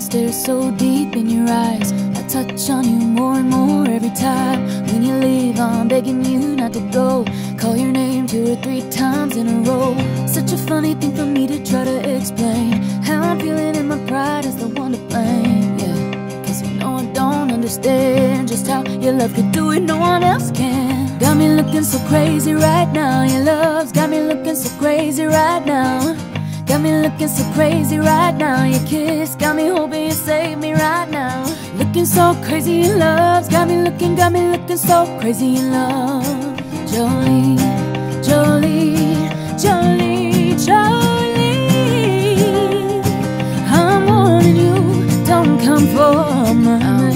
stare so deep in your eyes. I touch on you more and more every time. When you leave, I'm begging you not to go. Call your name two or three times in a row. Such a funny thing for me to try to explain. How I'm feeling in my pride is the one to blame. Yeah, cause you know I don't understand just how your love could do it, no one else can. Got me looking so crazy right now. Your love's got me looking so crazy right now. Looking so crazy right now. Your kiss got me hoping you save me right now. Looking so crazy in love. Got me looking, got me looking so crazy in love. Jolene, Jolene, Jolene, Jolene. I'm warning you, don't come for my